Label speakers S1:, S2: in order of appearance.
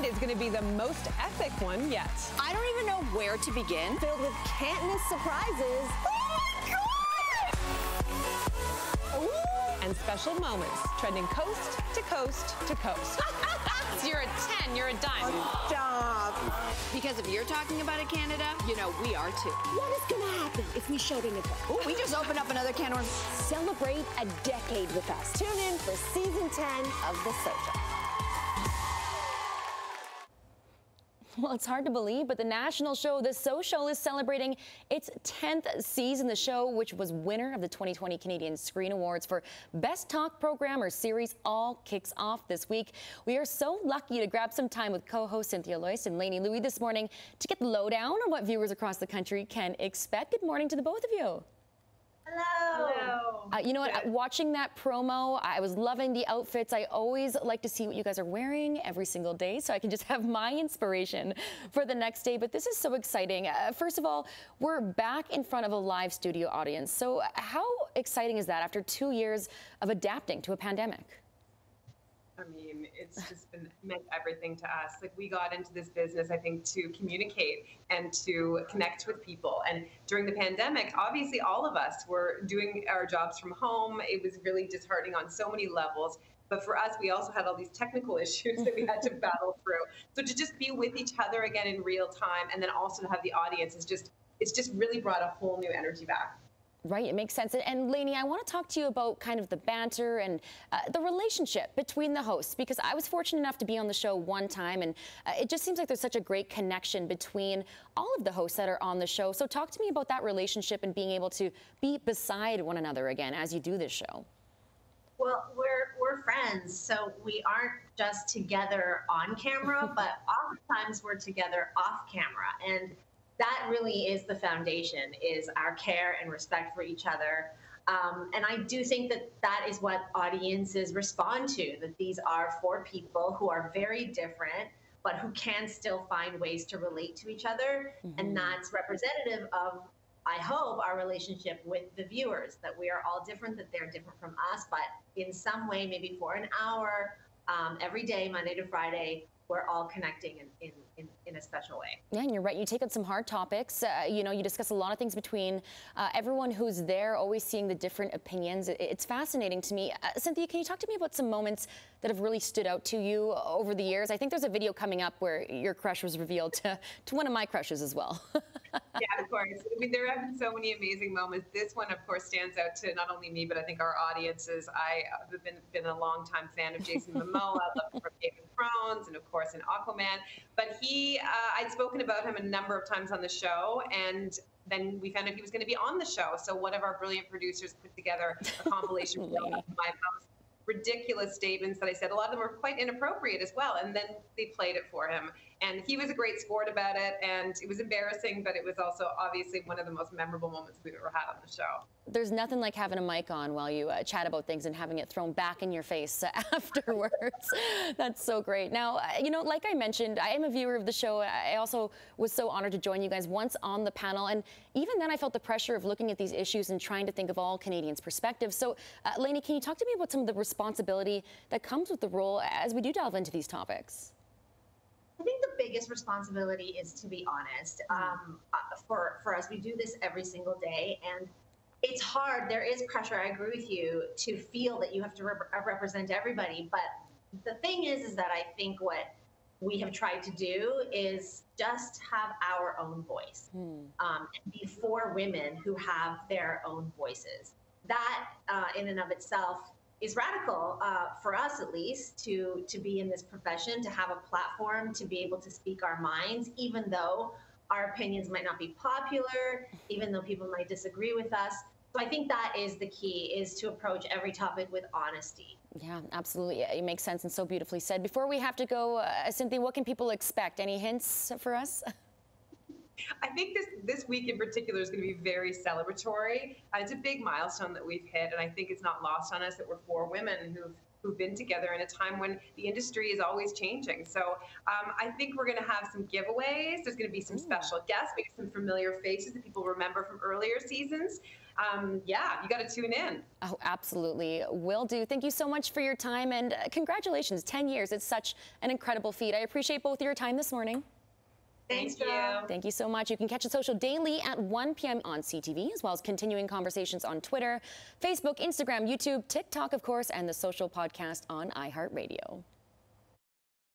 S1: and it's going to be the most epic one yet.
S2: I don't even know where to begin.
S3: Filled with can't miss surprises.
S1: and special moments trending coast to coast to coast.
S4: you're a 10, you're a dime.
S3: Stop.
S2: Because if you're talking about it, Canada, you know, we are too.
S3: What is going to happen if we show to Nicole?
S2: Ooh, we just opened up another can of worms.
S3: Celebrate a decade with us. Tune in for season 10 of The Social.
S5: Well, it's hard to believe, but the national show, The Social, is celebrating its 10th season. The show, which was winner of the 2020 Canadian Screen Awards for Best Talk Program or Series, all kicks off this week. We are so lucky to grab some time with co-host Cynthia Loyst and Lainey Lui this morning to get the lowdown on what viewers across the country can expect. Good morning to the both of you.
S6: Hello.
S5: Uh, you know what? Watching that promo, I was loving the outfits. I always like to see what you guys are wearing every single day so I can just have my inspiration for the next day. But this is so exciting. Uh, first of all, we're back in front of a live studio audience. So, how exciting is that after two years of adapting to a pandemic?
S6: I mean, it's just been meant everything to us. Like we got into this business, I think, to communicate and to connect with people. And during the pandemic, obviously, all of us were doing our jobs from home. It was really disheartening on so many levels. But for us, we also had all these technical issues that we had to battle through. So to just be with each other again in real time, and then also to have the audience is just it's just really brought a whole new energy back.
S5: Right, it makes sense. And Lainey, I want to talk to you about kind of the banter and uh, the relationship between the hosts because I was fortunate enough to be on the show one time and uh, it just seems like there's such a great connection between all of the hosts that are on the show. So talk to me about that relationship and being able to be beside one another again as you do this show.
S7: Well, we're we're friends, so we aren't just together on camera, but oftentimes we're together off camera and that really is the foundation is our care and respect for each other um, and i do think that that is what audiences respond to that these are four people who are very different but who can still find ways to relate to each other mm-hmm. and that's representative of i hope our relationship with the viewers that we are all different that they're different from us but in some way maybe for an hour um, every day monday to friday we're all connecting in, in, in, in, a special way.
S5: Yeah, and you're right. You take on some hard topics. Uh, you know, you discuss a lot of things between uh, everyone who's there, always seeing the different opinions. It, it's fascinating to me. Uh, Cynthia, can you talk to me about some moments that have really stood out to you over the years? I think there's a video coming up where your crush was revealed to, to one of my crushes as well.
S6: yeah, of course. I mean, there have been so many amazing moments. This one, of course, stands out to not only me, but I think our audiences. I have been, been a long-time fan of Jason Momoa. I love him from Game of Thrones and, of course, in Aquaman. But he, uh, I'd spoken about him a number of times on the show, and then we found out he was going to be on the show. So one of our brilliant producers put together a compilation of my most ridiculous statements that I said. A lot of them were quite inappropriate as well, and then they played it for him. And he was a great sport about it, and it was embarrassing, but it was also obviously one of the most memorable moments we've ever had on the show.
S5: There's nothing like having a mic on while you uh, chat about things and having it thrown back in your face afterwards. That's so great. Now, uh, you know, like I mentioned, I am a viewer of the show. I also was so honored to join you guys once on the panel, and even then I felt the pressure of looking at these issues and trying to think of all Canadians' perspectives. So, uh, Lainey, can you talk to me about some of the responsibility that comes with the role as we do delve into these topics?
S7: I think the biggest responsibility is to be honest. Um, uh, for for us, we do this every single day, and it's hard. There is pressure. I agree with you to feel that you have to rep- uh, represent everybody. But the thing is, is that I think what we have tried to do is just have our own voice hmm. um, and be for women who have their own voices. That, uh, in and of itself, is radical uh, for us at least to to be in this profession to have a platform to be able to speak our minds even though our opinions might not be popular even though people might disagree with us. So i think that is the key is to approach every topic with honesty.
S5: Yeah absolutely. It makes sense and so beautifully said. Before we have to go uh, cynthia what can people expect? Any hints for us
S6: I think this this week in particular is going to be very celebratory. Uh, it's a big milestone that we've hit, and I think it's not lost on us that we're four women who've who've been together in a time when the industry is always changing. So um, I think we're going to have some giveaways. There's going to be some special guests, maybe some familiar faces that people remember from earlier seasons. Um, yeah, you got to tune in.
S5: Oh, absolutely. Will do. Thank you so much for your time and uh, congratulations. 10 years. It's such an incredible feat. I appreciate both of your time this morning.
S6: Thank
S7: Thanks,
S6: you.
S5: Thank you so much. You can catch the social daily at 1 p.m. on CTV, as well as continuing conversations on Twitter, Facebook, Instagram, YouTube, TikTok, of course, and the social podcast on iHeartRadio.